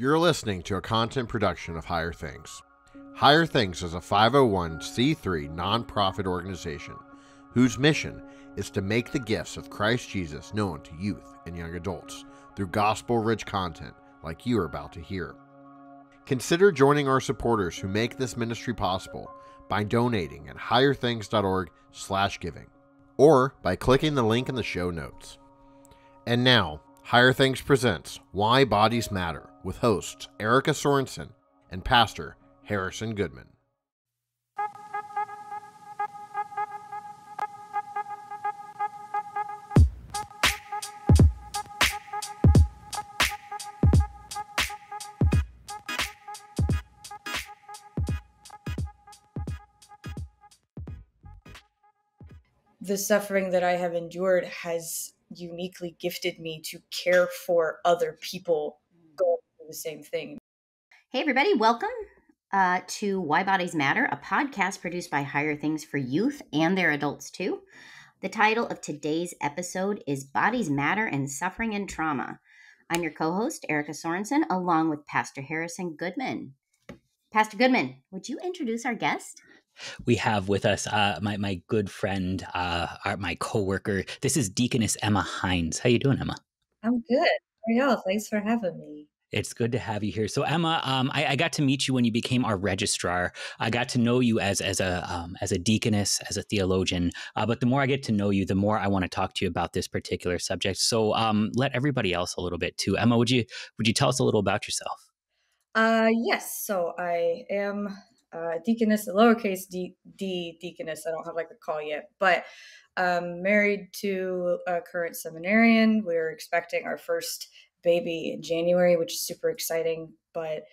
You're listening to a content production of Higher Things. Higher Things is a 501c3 nonprofit organization whose mission is to make the gifts of Christ Jesus known to youth and young adults through gospel rich content like you are about to hear. Consider joining our supporters who make this ministry possible by donating at higherthings.org/giving or by clicking the link in the show notes. And now, Higher Things presents Why Bodies Matter with hosts Erica Sorensen and Pastor Harrison Goodman. the suffering that I have endured has uniquely gifted me to care for other people going through the same thing. Hey, everybody, welcome uh, to Why Bodies Matter, a podcast produced by Higher Things for youth and their adults too. The title of today's episode is Bodies Matter and Suffering and Trauma. I'm your co host, Erica Sorensen, along with Pastor Harrison Goodman. Pastor Goodman, would you introduce our guest? We have with us uh, my my good friend, uh, our, my coworker. This is Deaconess Emma Heinz. How you doing, Emma? I'm good. How are y'all? Thanks for having me. It's good to have you here. So Emma, um, I, I, got to meet you when you became our registrar. I got to know you as as a um, as a deaconess, as a theologian. Uh, but the more I get to know you, the more I want to talk to you about this particular subject. So um, let everybody else a little bit too. Emma, would you would you tell us a little about yourself? Uh, yes. So I am uh, deaconess, lowercase d, d deaconess. I don't have like a call yet, but um, married to a current seminarian. We're expecting our first baby in January, which is super exciting. But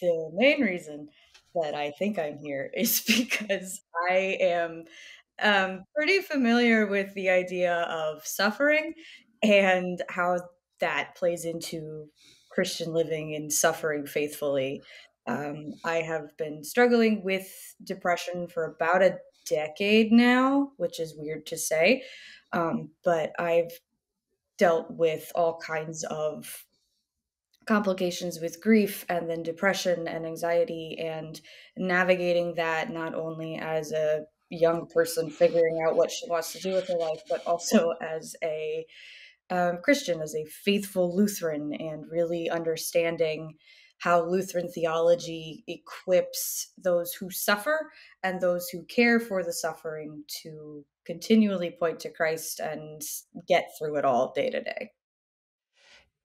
the main reason that I think I'm here is because I am um, pretty familiar with the idea of suffering and how that plays into Christian living and suffering faithfully. Um, I have been struggling with depression for about a decade now, which is weird to say. Um, but I've dealt with all kinds of complications with grief and then depression and anxiety and navigating that not only as a young person figuring out what she wants to do with her life, but also as a um, Christian, as a faithful Lutheran, and really understanding how Lutheran theology equips those who suffer and those who care for the suffering to continually point to Christ and get through it all day to day.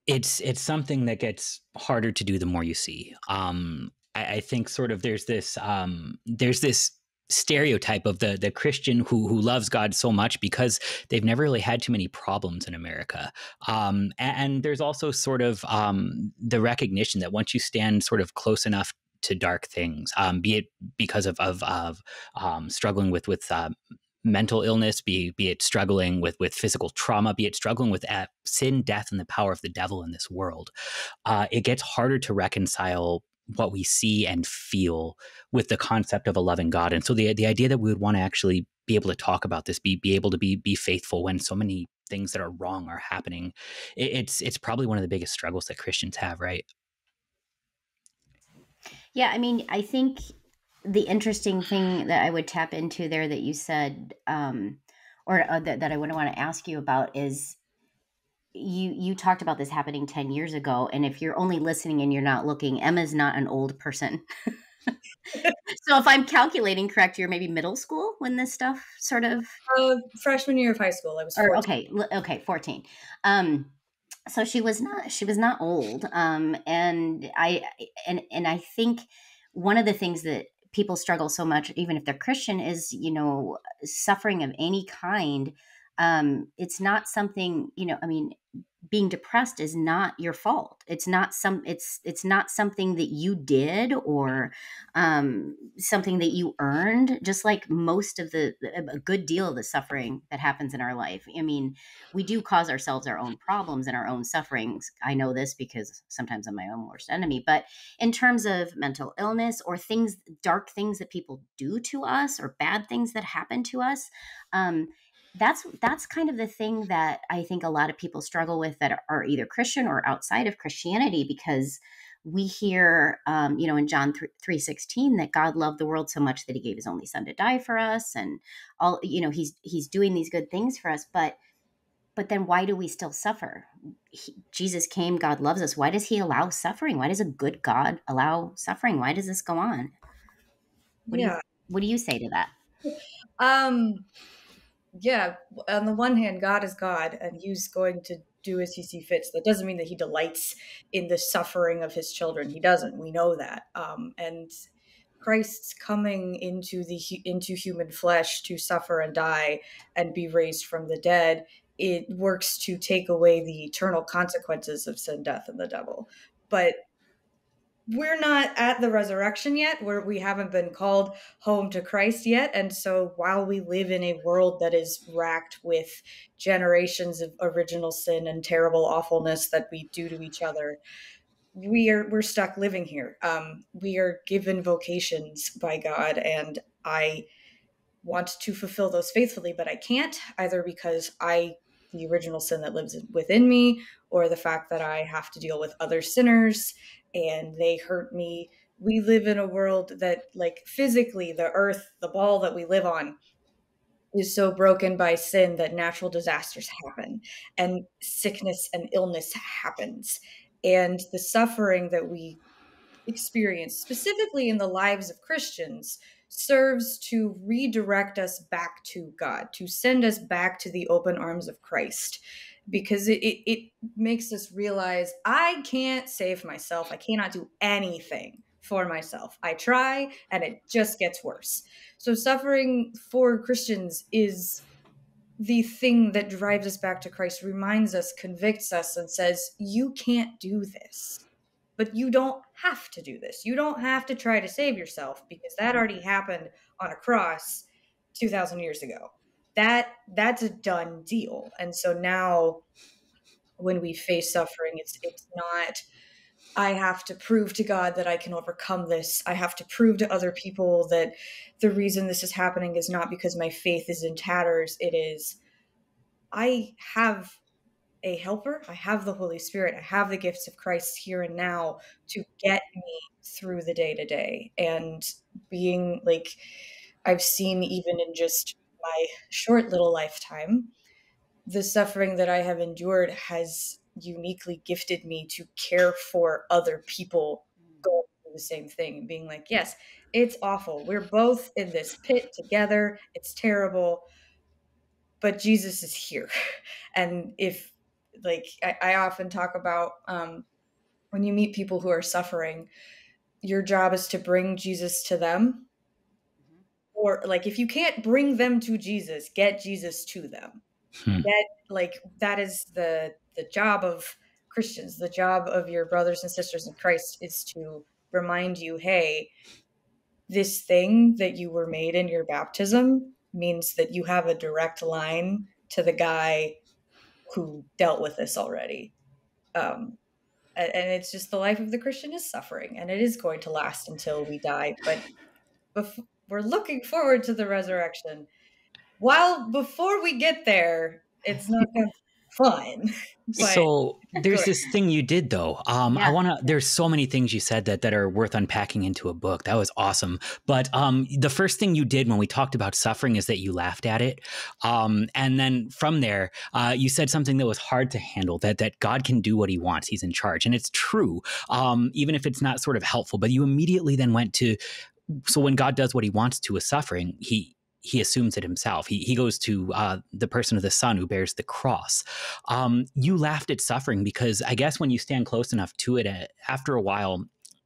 It's it's something that gets harder to do the more you see. Um, I, I think sort of there's this um, there's this stereotype of the the Christian who who loves God so much because they've never really had too many problems in America. Um, and, and, there's also sort of um, the recognition that once you stand sort of close enough to dark things, um, be it because of of, of um, struggling with with uh, mental illness, be be it struggling with with physical trauma, be it struggling with uh, sin, death, and the power of the devil in this world, uh, it gets harder to reconcile what we see and feel with the concept of a loving God. And so the the idea that we would want to actually be able to talk about this, be be able to be be faithful when so many things that are wrong are happening, it, it's it's probably one of the biggest struggles that Christians have, right? Yeah, I mean, I think the interesting thing that I would tap into there that you said, um, or uh, that, that I would want to ask you about is you you talked about this happening 10 years ago and if you're only listening and you're not looking emma's not an old person. So if i'm calculating correct you're maybe middle school when this stuff sort of uh, freshman year of high school i was or, okay okay 14 um so she was not she was not old um and i and and i think one of the things that people struggle so much even if they're christian is you know suffering of any kind um, it's not something you know i mean being depressed is not your fault. It's not some it's it's not something that you did or um, something that you earned just like most of the a good deal of the suffering that happens in our life. I mean we do cause ourselves our own problems and our own sufferings. I know this because sometimes i'm my own worst enemy but in terms of mental illness or things dark things that people do to us or bad things that happen to us um, that's that's kind of the thing that I think a lot of people struggle with that are either Christian or outside of Christianity because we hear, um, you know, in John 3, three sixteen that God loved the world so much that He gave His only Son to die for us, and all, you know, He's He's doing these good things for us. But but then why do we still suffer? He, Jesus came. God loves us. Why does He allow suffering? Why does a good God allow suffering? Why does this go on? What yeah. Do you, what do you say to that? Um. Yeah. On the one hand, God is God, and He's going to do as he sees fits. That doesn't mean that he delights in the suffering of his children. He doesn't. We know that. Um, and Christ's coming into the into human flesh to suffer and die and be raised from the dead. It works to take away the eternal consequences of sin, death, and the devil. But we're not at the resurrection yet where we haven't been called home to christ yet and so while we live in a world that is racked with generations of original sin and terrible awfulness that we do to each other we are we're stuck living here. Um, we are given vocations by god and i want to fulfill those faithfully but i can't either because i the original sin that lives within me or the fact that i have to deal with other sinners and they hurt me. We live in a world that, like, physically, the earth, the ball that we live on, is so broken by sin that natural disasters happen and sickness and illness happens. And the suffering that we experience, specifically in the lives of Christians, serves to redirect us back to God, to send us back to the open arms of Christ because it, it, it makes us realize I can't save myself. I cannot do anything for myself. I try and it just gets worse. So, suffering for Christians is the thing that drives us back to Christ, reminds us, convicts us, and says, You can't do this. But you don't have to do this. You don't have to try to save yourself because that already happened on a cross 2,000 years ago that that's a done deal. And so now when we face suffering it's it's not i have to prove to god that i can overcome this. I have to prove to other people that the reason this is happening is not because my faith is in tatters. It is i have a helper. I have the holy spirit. I have the gifts of christ here and now to get me through the day to day. And being like i've seen even in just my short little lifetime, the suffering that I have endured has uniquely gifted me to care for other people going through the same thing being like, yes, it's awful. We're both in this pit together. It's terrible. But Jesus is here. And if, like, I, I often talk about um, when you meet people who are suffering, your job is to bring Jesus to them or like if you can't bring them to Jesus, get Jesus to them. Hmm. That like that is the the job of Christians. The job of your brothers and sisters in Christ is to remind you, hey, this thing that you were made in your baptism means that you have a direct line to the guy who dealt with this already. Um, and it's just the life of the Christian is suffering, and it is going to last until we die. But before, we're looking forward to the resurrection. While before we get there, it's not fun. so there's this thing you did though. Um, yeah. I want to. There's so many things you said that that are worth unpacking into a book. That was awesome. But um, the first thing you did when we talked about suffering is that you laughed at it, um, and then from there uh, you said something that was hard to handle. That that God can do what He wants. He's in charge, and it's true. Um, even if it's not sort of helpful. But you immediately then went to so when God does what he wants to with suffering, he he assumes it himself. He, he goes to uh, the person of the Son who bears the cross. Um, you laughed at suffering because I guess when you stand close enough to it, uh, after a while,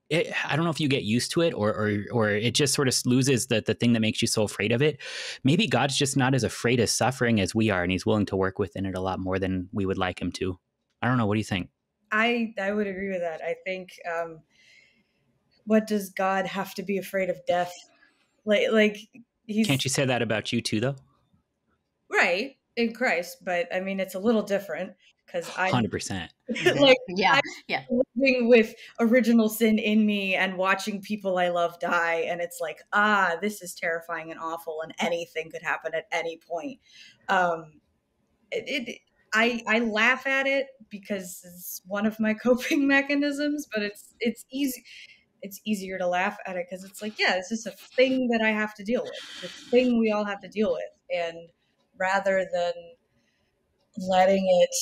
it, I don't know if you get used to it or, or or it just sort of loses the the thing that makes you so afraid of it. Maybe God's just not as afraid of suffering as we are, and He's willing to work within it a lot more than we would like Him to. I don't know. What do you think? I I would agree with that. I think. Um, what does God have to be afraid of death? Like, like he's can't you say that about you too, though? Right in Christ, but I mean it's a little different because I hundred percent like yeah I'm yeah living with original sin in me and watching people I love die, and it's like ah, this is terrifying and awful, and anything could happen at any point. Um, it, it I I laugh at it because it's one of my coping mechanisms, but it's it's easy it's easier to laugh at it because it's like, yeah, this is a thing that I have to deal with. This thing we all have to deal with. And rather than letting it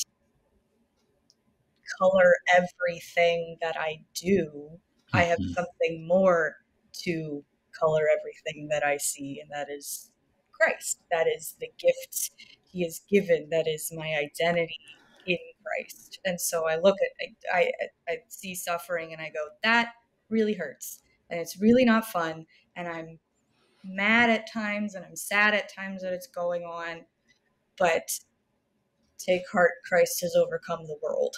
color everything that I do. I have mm-hmm. something more to color everything that I see, and that is Christ. That is the gift He has given. That is my identity in Christ. And so I look at, I, I, I see suffering, and I go, that really hurts, and it's really not fun, and I'm mad at times, and I'm sad at times that it's going on, but take heart, Christ has overcome the world.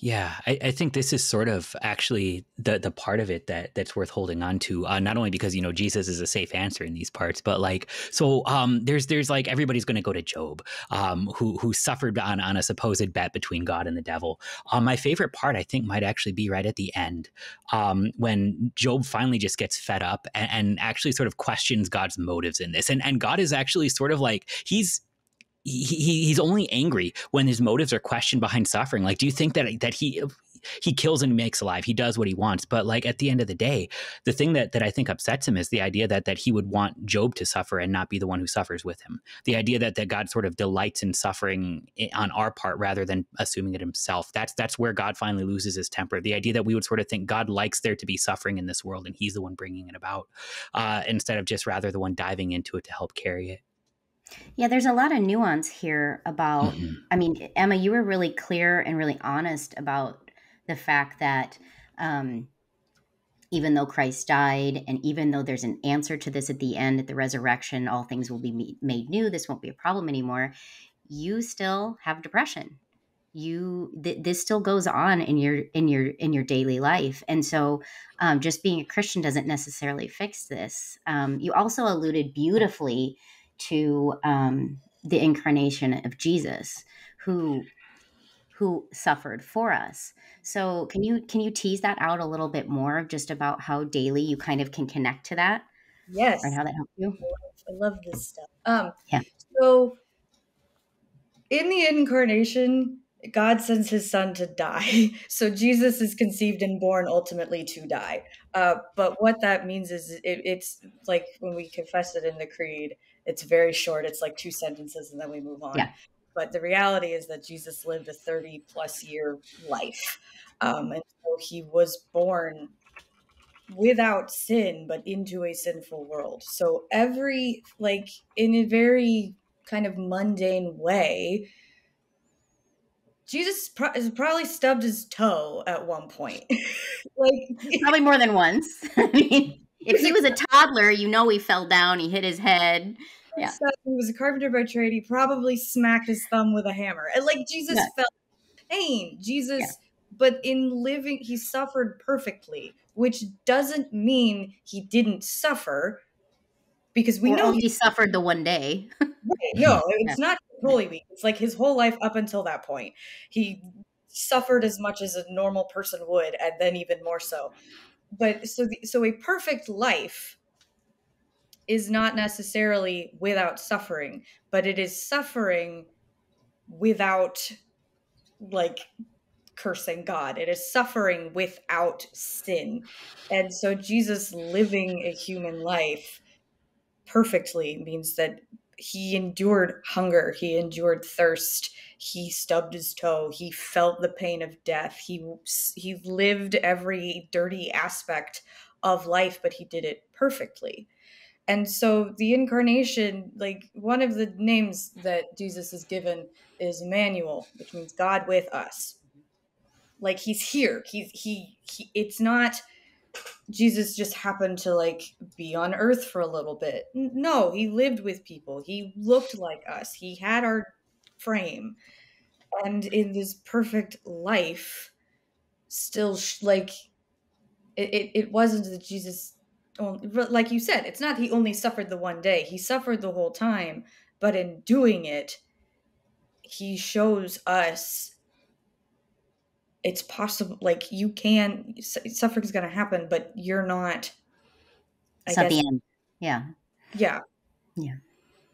Yeah, I, I, think this is sort of actually the the part of it that that's worth holding on to. Uh, not only because you know Jesus is a safe answer in these parts, but like so um, there's there's like everybody's going to go to Job, um, who who suffered on on a supposed bet between God and the devil. Um, my favorite part, I think, might actually be right at the end um, when Job finally just gets fed up and, and actually sort of questions God's motives in this, and and God is actually sort of like he's he, he's only angry when his motives are questioned behind suffering. Like, do you think that that he he kills and makes alive? He does what he wants, but like at the end of the day, the thing that that I think upsets him is the idea that that he would want Job to suffer and not be the one who suffers with him. The idea that that God sort of delights in suffering on our part rather than assuming it himself. That's that's where God finally loses his temper. The idea that we would sort of think God likes there to be suffering in this world and He's the one bringing it about, uh, instead of just rather the one diving into it to help carry it. Yeah, there's a lot of nuance here about, mm-hmm. I mean, Emma, you were really clear and really honest about the fact that um, even though Christ died, and even though there's an answer to this at the end, at the resurrection, all things will be made new, this won't be a problem anymore, you still have depression. You th- this still goes on in your in your in your daily life, and so um, just being a Christian doesn't necessarily fix this. Um, you also alluded beautifully to um, the incarnation of Jesus, who who suffered for us. So can you can you tease that out a little bit more, just about how daily you kind of can connect to that? Yes, and how that helps you. I love this stuff. Um, yeah. So in the incarnation, God sends his son to die. So Jesus is conceived and born ultimately to die. Uh, but what that means is it, it's like when we confess it in the creed, it's very short. It's like two sentences and then we move on. Yeah. But the reality is that Jesus lived a 30 plus year life. Um, and so he was born without sin, but into a sinful world. So every, like, in a very kind of mundane way, Jesus pro- probably stubbed his toe at one point. like probably more than once. I mean, if he was a toddler, you know he fell down, he hit his head yeah. he was a carpenter by trade. He probably smacked his thumb with a hammer. And like Jesus yeah. felt pain. Jesus, yeah. but in living, he suffered perfectly, which doesn't mean he didn't suffer because we or know he, suffered the one day. right, no, it's not Holy Week. It's like his whole life up until that point. He suffered as much as a normal person would, and then even more so. But so, the, so a perfect life is not necessarily without suffering, but it is suffering without like cursing God. It is suffering without sin. And so Jesus living a human life perfectly means that he endured hunger, he endured thirst, he stubbed his toe, he felt the pain of death. He he lived every dirty aspect of life, but he did it perfectly and so the incarnation like one of the names that jesus is given is emmanuel which means god with us. Like he's here. He's he, he it's not jesus just happened to like be on earth for a little bit. No he lived with people. He looked like us. He had our frame. And in this perfect life still like it, it, it wasn't that jesus like you said, it's not he only suffered the one day. He suffered the whole time, but in doing it, he shows us it's possible like you can suffering is going to happen but you're not I guess, the end. Yeah. Yeah. Yeah.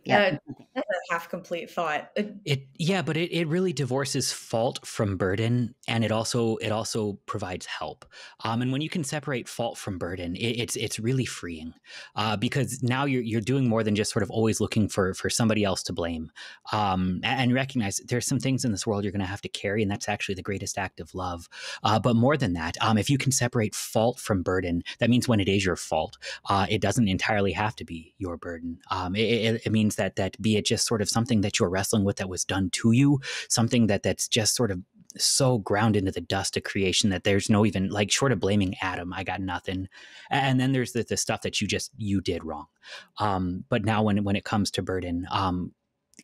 Yeah. Uh, that's a half complete thought. Uh, It yeah, but it, it really divorces fault from burden, and it also it also provides help. Um, and when you can separate fault from burden, it, it's it's really freeing uh, because now you're you're doing more than just sort of always looking for for somebody else to blame. Um, and, and recognize there's some things in this world you're going to have to carry, and that's actually the greatest act of love. Uh, but more than that, um, if you can separate fault from burden, that means when it is your fault, uh, it doesn't entirely have to be your burden. Um, it, it, it means that that be it just sort of something that you're wrestling with that was done to you, something that that's just sort of so ground into the dust of creation that there's no even like short of blaming Adam, I got nothing. And then there's the, the stuff that you just you did wrong. Um, but now when when it comes to burden, um,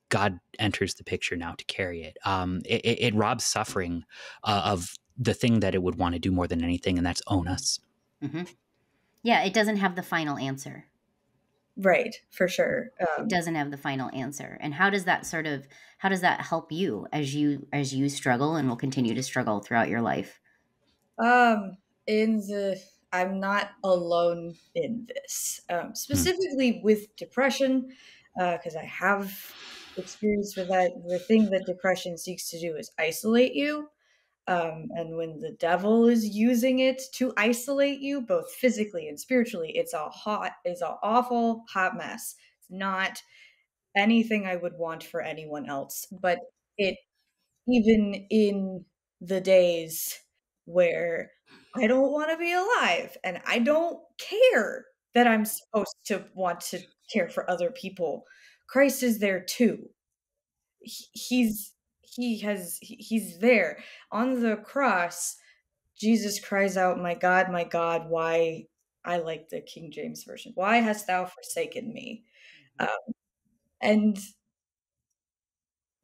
God enters the picture now to carry it. Um, it, it, it robs suffering uh, of the thing that it would want to do more than anything, and that's own us. hmm Yeah, it doesn't have the final answer. Right, for sure. Um, doesn't have the final answer. And how does that sort of how does that help you as you as you struggle and will continue to struggle throughout your life? Um, in the I'm not alone in this. Um, specifically with depression, because I have experience with that. The thing that depression seeks to do is isolate you. Um, and when the devil is using it to isolate you, both physically and spiritually, it's a hot, it's an awful hot mess. It's not anything I would want for anyone else. But it, even in the days where I don't want to be alive and I don't care that I'm supposed to want to care for other people. Christ is there too. He's he has he- he's there on the cross. Jesus cries out, "My God, my God, why?" I like the King James version. Why hast thou forsaken me? Um, and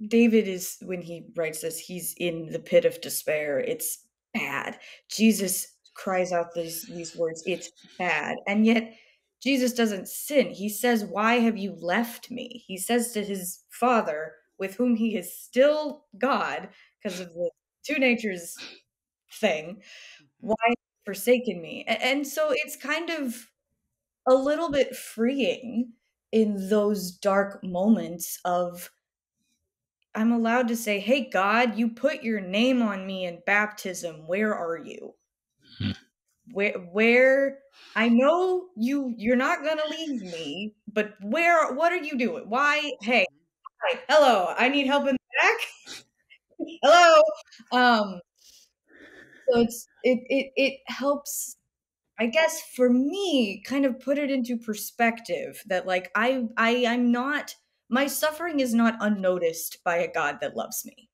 David is when he writes this, he's in the pit of despair. It's bad. Jesus cries out these these words, it's bad. And yet Jesus doesn't sin. He says, Why have you left me? He says to his father, with whom he is still God, because of the two natures thing, why have you forsaken me? And so it's kind of a little bit freeing in those dark moments of I'm allowed to say, "Hey God, you put your name on me in baptism. Where are you? Hmm. Where where I know you you're not going to leave me, but where what are you doing? Why? Hey, hi, hello. I need help in the back. hello. Um so it's it it it helps I guess for me kind of put it into perspective that like I I I'm not my suffering is not unnoticed by a God that loves me.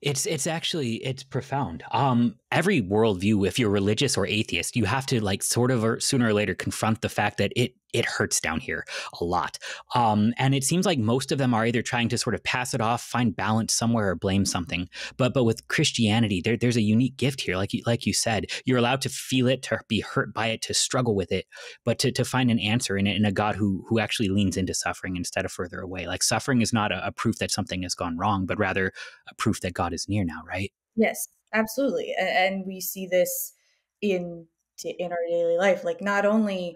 It's it's actually it's profound. Um, every worldview, if you're religious or atheist, you have to like sort of or sooner or later confront the fact that it it hurts down here a lot. Um, and it seems like most of them are either trying to sort of pass it off, find balance somewhere, or blame something. But but with Christianity, there, there's a unique gift here. Like you like you said, you're allowed to feel it, to be hurt by it, to struggle with it, but to, to find an answer in it in a God who who actually leans into suffering instead of further away. Like suffering is not a, a proof that something has gone wrong, but rather a proof that God is near now, right? Yes, absolutely. And we see this in in our daily life like not only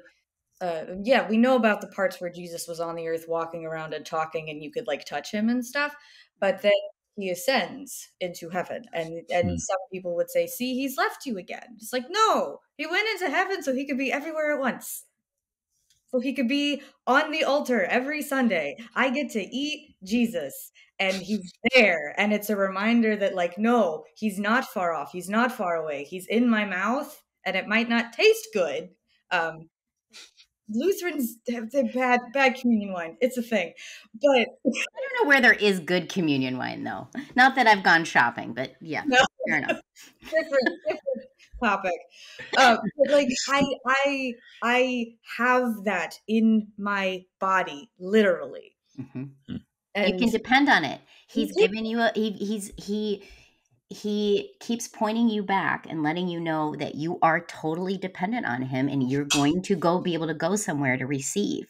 uh yeah, we know about the parts where Jesus was on the earth walking around and talking and you could like touch him and stuff, but then he ascends into heaven and and Hmm. some people would say, "See, he's left you again." It's like, "No, he went into heaven so he could be everywhere at once." So he could be on the altar every Sunday. I get to eat Jesus and he's there. And it's a reminder that, like, no, he's not far off. He's not far away. He's in my mouth and it might not taste good. Um, Lutherans have the bad bad communion wine. It's a thing. But I don't know where there is good communion wine though. Not that I've gone shopping, but yeah, No. fair enough. different different topic. Um, but like I I I have that in my body, literally. hmm And you can depend on it. He's can. given you a he, he's he he keeps pointing you back and letting you know that you are totally dependent on him and you're going to go be able to go somewhere to receive.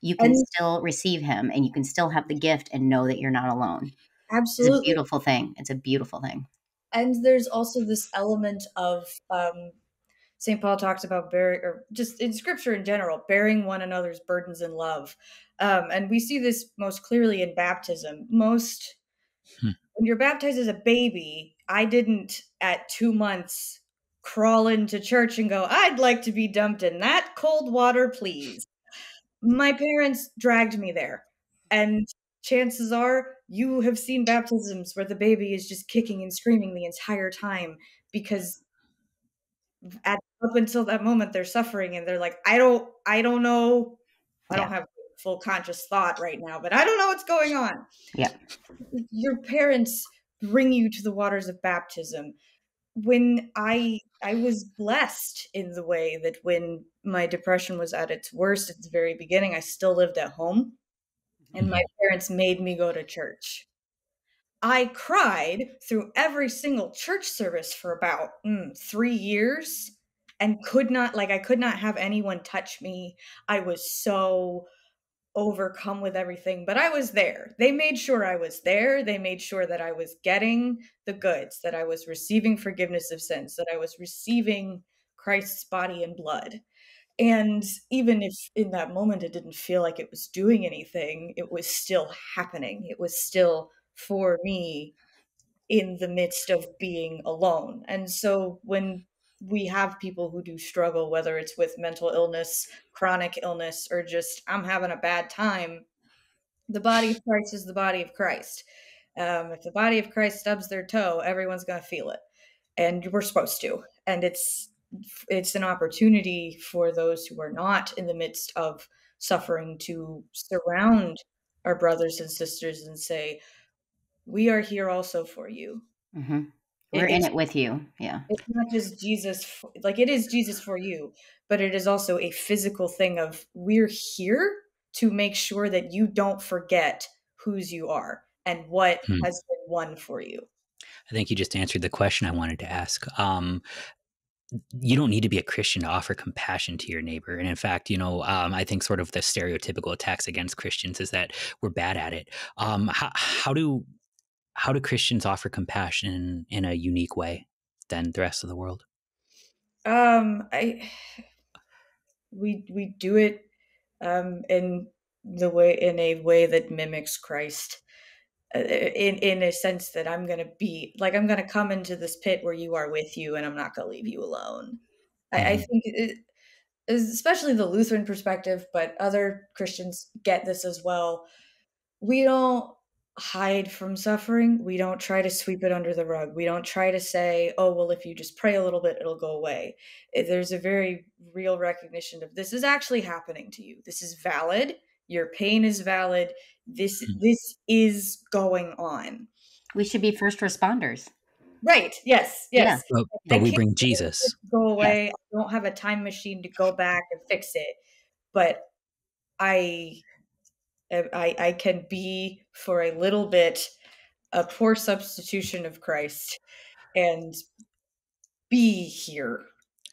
You can And- still receive him and you can still have the gift and know that you're not alone. It's a absolutely. beautiful thing. It's a beautiful thing. and there's also this element of um St. Paul talks about bearing, or just in scripture in general, bearing one another's burdens in love. Um, and we see this most clearly in baptism. Most, hmm. when you're baptized as a baby, I didn't at two months crawl into church and go, I'd like to be dumped in that cold water, please. My parents dragged me there. And chances are you have seen baptisms where the baby is just kicking and screaming the entire time because at up until that moment they're suffering and they're like i don't i don't know i yeah. don't have full conscious thought right now but i don't know what's going on yeah your parents bring you to the waters of baptism when i i was blessed in the way that when my depression was at its worst at the very beginning i still lived at home and my mm-hmm. parents made me go to church I cried through every single church service for about mm, three years and could not, like, I could not have anyone touch me. I was so overcome with everything, but I was there. They made sure I was there. They made sure that I was getting the goods, that I was receiving forgiveness of sins, that I was receiving Christ's body and blood. And even if in that moment it didn't feel like it was doing anything, it was still happening. It was still for me in the midst of being alone. And so when we have people who do struggle, whether it's with mental illness, chronic illness, or just I'm having a bad time, the body of Christ is the body of Christ. Um, if the body of Christ stubs their toe, everyone's going to feel it, and we're supposed to. And it's it's an opportunity for those who are not in the midst of suffering to surround our brothers and sisters and say, we are here also for you. Mm-hmm. We're it, in it with you. Yeah. It's not just Jesus, like it is Jesus for you, but it is also a physical thing of we're here to make sure that you don't forget whose you are and what hmm. has been won for you. I think you just answered the question I wanted to ask. Um, you don't need to be a Christian to offer compassion to your neighbor. And in fact, you know, um, I think sort of the stereotypical attacks against Christians is that we're bad at it. Um, how, how do how do Christians offer compassion in, a unique way than the rest of the world? Um, I we we do it um, in the way in a way that mimics Christ. Uh, in in a sense that I'm gonna be like I'm gonna come into this pit where you are with you, and I'm not gonna leave you alone. Mm-hmm. I, I, mm-hmm. think, it, especially the Lutheran perspective, but other Christians get this as well. We don't hide from suffering. We don't try to sweep it under the rug. We don't try to say, oh, well, if you just pray a little bit, it'll go away. There's a very real recognition of this is actually happening to you. This is valid. Your pain is valid. This mm-hmm. this is going on. We should be first responders. Right. Yes. Yes. Yeah. But, but we bring Jesus. Go away. Yeah. I don't have a time machine to go back and fix it. But I I, I can be for a little bit a poor substitution of Christ and be here.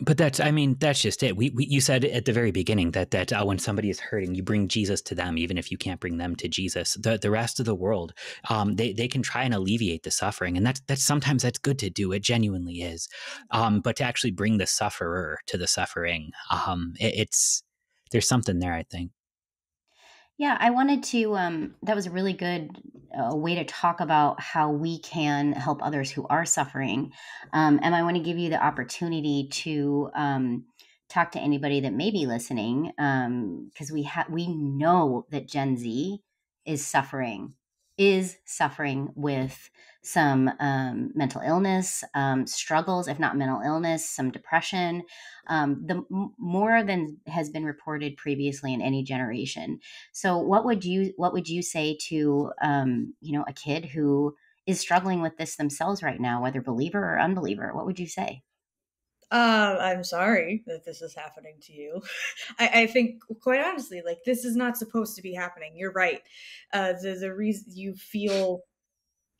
But that's, I mean, that's just it. We, we you said at the very beginning that that uh, when somebody is hurting, you bring Jesus to them, even if you can't bring them to Jesus. The the rest of the world, um, they they can try and alleviate the suffering, and that's that's sometimes that's good to do. It genuinely is, um, but to actually bring the sufferer to the suffering, um, it, it's there's something there. I think. Yeah, I wanted to. Um, that was a really good uh, way to talk about how we can help others who are suffering. Um, and I want to give you the opportunity to um, talk to anybody that may be listening, because um, we have we know that Gen Z is suffering, is suffering with some um, mental illness, um, struggles, if not mental illness, some depression, um, the more than has been reported previously in any generation. So, what would you what would you say to um, you know a kid who is struggling with this themselves right now, whether believer or unbeliever? What would you say? Uh, I'm sorry that this is happening to you. I, I, think, quite honestly, like this is not supposed to be happening. You're right. Uh, the the reason you feel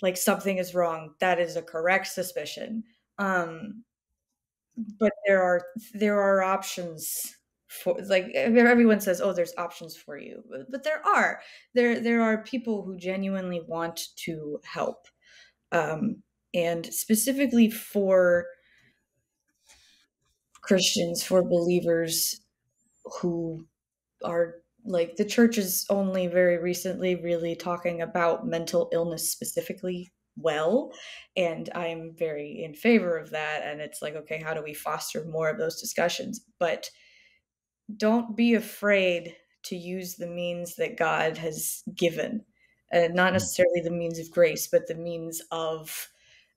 like something is wrong that is a correct suspicion um but there are there are options for like everyone says oh there's options for you but, but there are there there are people who genuinely want to help um and specifically for Christians, for believers who are like the church is only very recently really talking about mental illness specifically well and i'm very in favor of that and it's like okay how do we foster more of those discussions but don't be afraid to use the means that god has given uh, not mm. necessarily the means of grace but the means of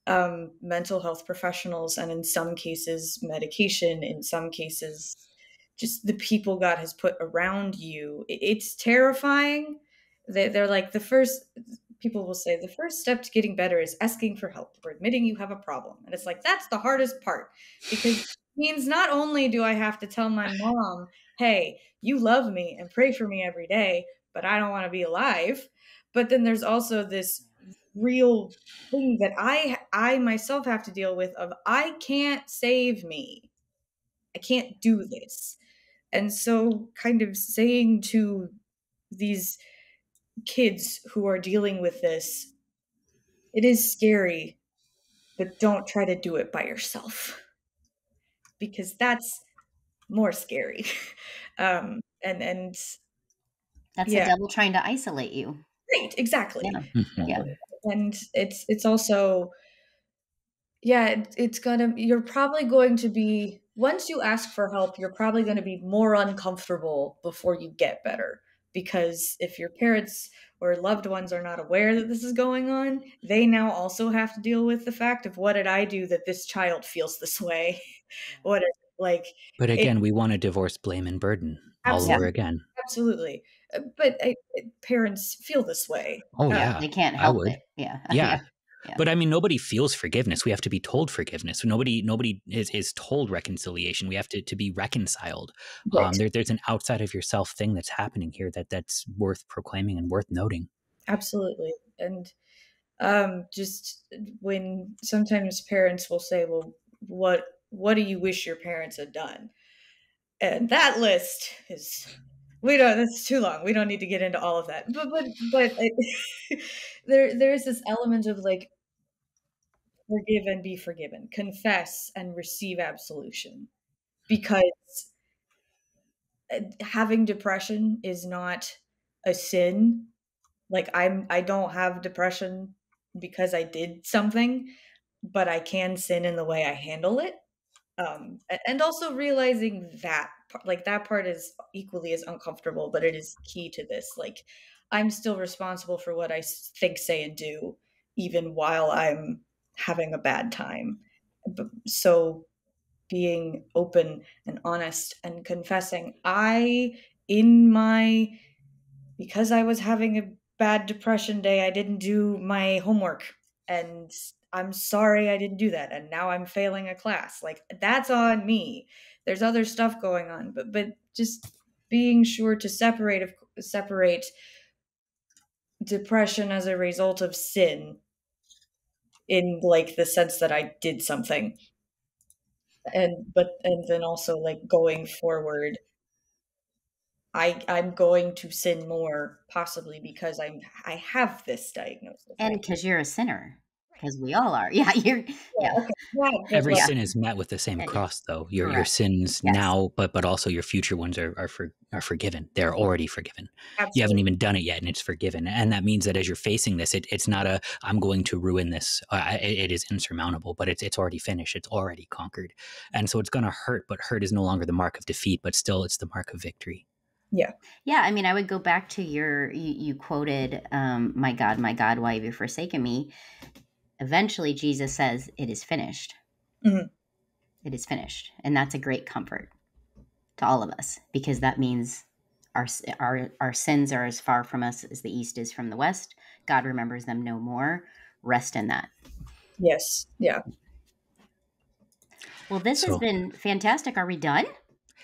um, mental health professionals and in some cases medication in some cases just the people god has put around you it's terrifying they're like the first people will say the first step to getting better is asking for help or admitting you have a problem. And it's like, that's the hardest part because it means not only do I have to tell my mom, hey, you love me and pray for me every day, but I don't want to be alive. But then there's also this real thing that I I myself have to deal with of I can't save me. I can't do this. And so kind of saying to these kids who are dealing with this, it is scary, but don't try to do it by yourself because that's more scary. Um, and and that's yeah. the devil trying to isolate you. Right, exactly. Yeah. Mm-hmm. yeah. And it's it's also yeah, it, it's gonna you're probably going to be once you ask for help, you're probably going to be more uncomfortable before you get better because if your parents or loved ones are not aware that this is going on, they now also have to deal with the fact of what did I do that this child feels this way? what is like But again, it, we want to divorce blame and burden all over again. Absolutely. Uh, but uh, parents feel this way. Oh yeah. Uh, they can't help it. Yeah. Yeah. But I mean, nobody feels forgiveness. We have to be told forgiveness. Nobody, nobody is, is told reconciliation. We have to, to be reconciled. Right. Um, there, there's an outside of yourself thing that's happening here that that's worth proclaiming and worth noting. Absolutely. And um, just when sometimes parents will say, well, what, what do you wish your parents had done? And that list is we don't that's too long we don't need to get into all of that but but but there there's this element of like forgive and be forgiven. Confess and receive absolution. Because uh, having depression is not a sin. Like i'm i don't have depression because i did something but i can sin in the way i handle it. Um and also realizing that like that part is equally as uncomfortable but it is key to this. Like i'm still responsible for what i think say and do even while i'm having a bad time. So being open and honest and confessing. I in my because i was having a bad depression day i didn't do my homework. And i'm sorry i didn't do that and now i'm failing a class. Like that's on me. There's other stuff going on but but just being sure to separate separate depression as a result of sin in like the sense that I did something. And but and then also like going forward I I'm going to sin more possibly because I'm I have this diagnosis. And because you're a sinner because we all are. Yeah, you're. Yeah. yeah. Okay. Every yeah. sin is met with the same cross, though. Your your sins yes. now, but but also your future ones are are for are forgiven. They're already forgiven. Absolutely. You haven't even done it yet, and it's forgiven. And that means that as you're facing this, it, it's not a I'm going to ruin this. Uh, it, it is insurmountable, but it's it's already finished. It's already conquered, and so it's going to hurt. But hurt is no longer the mark of defeat, but still, it's the mark of victory. Yeah. Yeah. I mean, I would go back to your, you, you quoted, um, My God, my God, why have you forsaken me? Eventually Jesus says, It is finished. Mm-hmm. It is finished. And that's a great comfort to all of us because that means our, our, our sins are as far from us as the east is from the west. God remembers them no more. Rest in that. Yes. Yeah. Well, this so, has been fantastic. Are we done?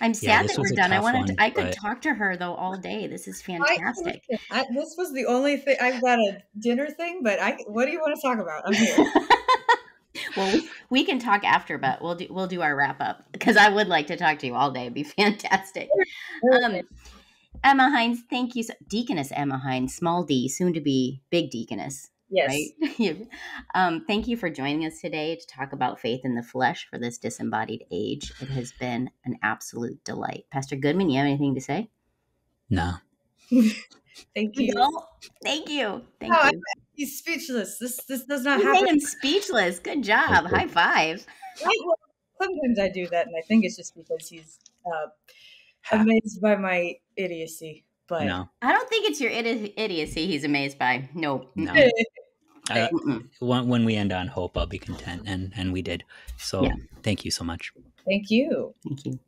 I'm sad yeah, that we're done. I wanted to, I could but... talk to her though all day. This is fantastic. I, I, this was the only thing I've got a dinner thing, but I what do you want to talk about? I'm here. well, we, we, can talk after, but we'll do we'll do our wrap up because I would like to talk to you all day. It'd be fantastic. Um, Emma Heinz, thank you, so, Deaconess Emma Heinz, small D, soon to be big deaconess. Yes. Right? um, thank you for joining us today to talk about faith in the flesh for this disembodied age. It has been an absolute delight. Pastor Goodman, you have anything to say? No. Thank you. No. Thank you. Thank No, you. He's speechless. This this does not You made happen. him speechless. Good job. High five. Well, Sometimes I do that, and I think it's just because he's uh, amazed by my idiocy. But No. I don't think it's your idi- idiocy he's amazed by. No. No. Uh, when we end on hope, I'll be content, and and we did. So Yeah. thank you so much. thank you. Thank you.